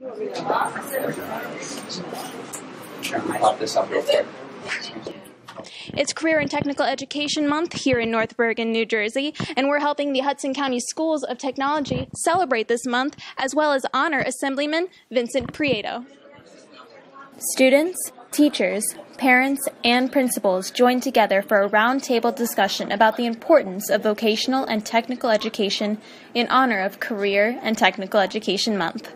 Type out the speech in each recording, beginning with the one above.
Pop this up real quick. It's Career and Technical Education Month here in North Bergen, New Jersey, and we're helping the Hudson County Schools of Technology celebrate this month as well as honor Assemblyman Vincent Prieto. Students, teachers, parents, and principals joined together for a roundtable discussion about the importance of vocational and technical education in honor of Career and Technical Education Month.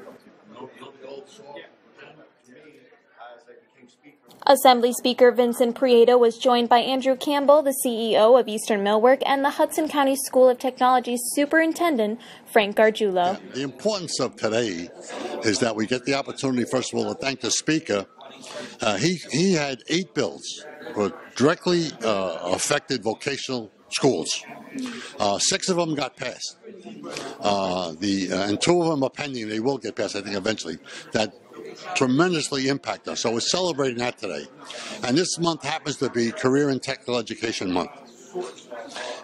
Assembly Speaker Vincent Prieto was joined by Andrew Campbell, the CEO of Eastern Millwork, and the Hudson County School of Technology Superintendent Frank Gargiulo. The importance of today is that we get the opportunity, first of all, to thank the speaker. Uh, he, he had eight bills that directly uh, affected vocational schools. Uh, six of them got passed. Uh, the uh, and two of them are pending. They will get passed, I think, eventually. That tremendously impact us. So we're celebrating that today. And this month happens to be Career and Technical Education Month.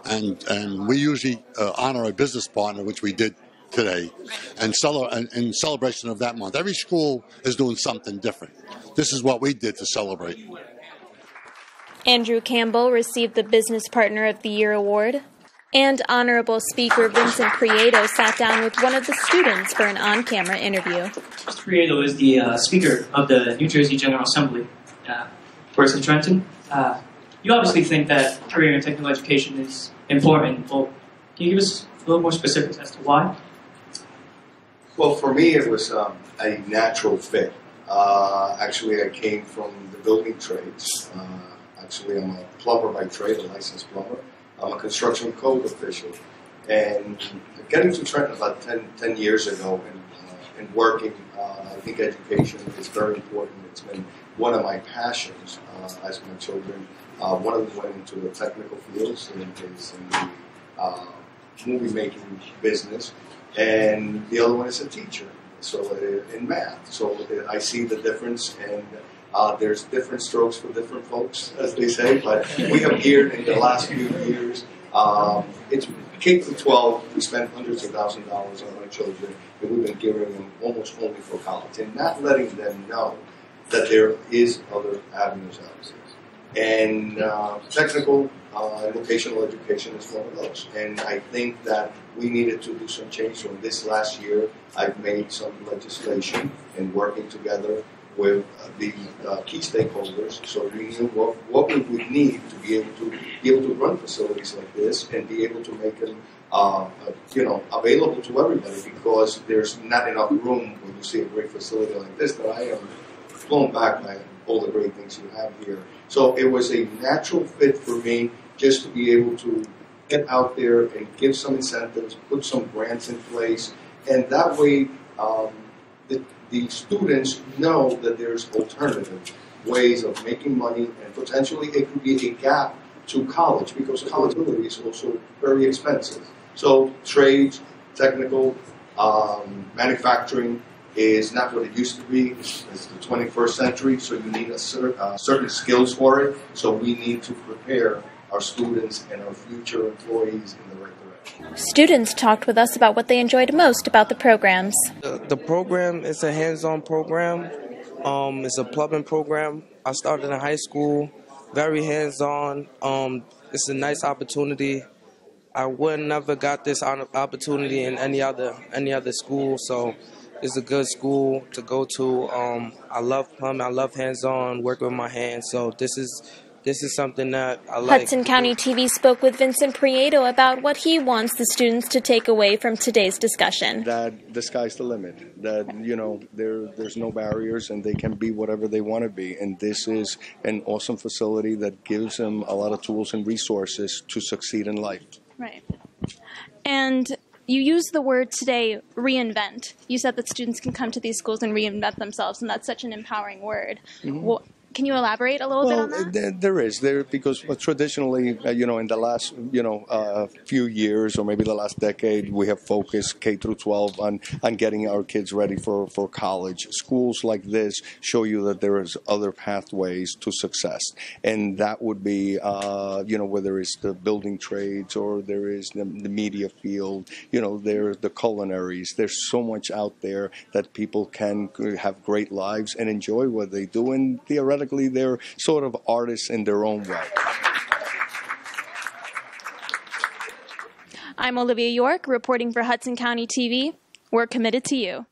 And and we usually uh, honor a business partner, which we did today, and in celebration of that month. Every school is doing something different. This is what we did to celebrate. Andrew Campbell received the Business Partner of the Year award. And Honorable Speaker Vincent Prieto sat down with one of the students for an on camera interview. Mr. Prieto is the uh, Speaker of the New Jersey General Assembly, uh, works in Trenton. Uh, you obviously think that career and technical education is important. Well, can you give us a little more specifics as to why? Well, for me, it was um, a natural fit. Uh, actually, I came from the building trades. Uh, actually, I'm a plumber by trade, a licensed plumber. I'm a construction code official. And getting to Trenton about 10, 10 years ago and, uh, and working, uh, I think education is very important. It's been one of my passions uh, as my children. Uh, one of them went into the technical fields and is in the uh, movie making business, and the other one is a teacher. So uh, in math, so I see the difference, and uh, there's different strokes for different folks, as they say, but we have geared in the last few years. Um, it's K through 12. We spend hundreds of thousands of dollars on our children, and we've been gearing them almost only for college, and not letting them know that there is other avenues out there. And uh, technical uh, vocational education is one of those. And I think that we needed to do some change. So this last year, I've made some legislation and working together with the uh, key stakeholders so we knew what, what we would need to be able to be able to run facilities like this and be able to make them uh, you know available to everybody because there's not enough room when you see a great facility like this that I am blown back by all the great things you have here. So it was a natural fit for me just to be able to get out there and give some incentives, put some grants in place, and that way um, the the students know that there's alternative ways of making money, and potentially it could be a gap to college because college is also very expensive. So trades, technical, um, manufacturing is not what it used to be. It's, the 21st century, so you need a cer- uh, certain skills for it. So we need to prepare our students and our future employees in the right direction. Students talked with us about what they enjoyed most about the programs. The, the program is a hands-on program. Um, it's a plumbing program. I started in high school, very hands-on. Um, it's a nice opportunity. I would never got this opportunity in any other any other school, so it's a good school to go to. Um, I love plumbing. I love hands-on, work with my hands. So this is this is something that I like. Hudson County TV spoke with Vincent Prieto about what he wants the students to take away from today's discussion. That the sky's the limit. That you know there there's no barriers and they can be whatever they want to be. And this is an awesome facility that gives them a lot of tools and resources to succeed in life. Right. And you used the word today reinvent. You said that students can come to these schools and reinvent themselves, and that's such an empowering word. Mm-hmm. Well, Can you elaborate a little Well, bit on that? there, there is there because traditionally, uh, you know, in the last you know uh, few years or maybe the last decade, we have focused K through 12 on on getting our kids ready for for college. Schools like this show you that there is other pathways to success, and that would be uh, you know whether it's the building trades or there is the, the media field. You know, there the culinaries. There's so much out there that people can have great lives and enjoy what they do, and theoretically, they're sort of artists in their own way. I'm Olivia York, reporting for Hudson County TV. We're committed to you.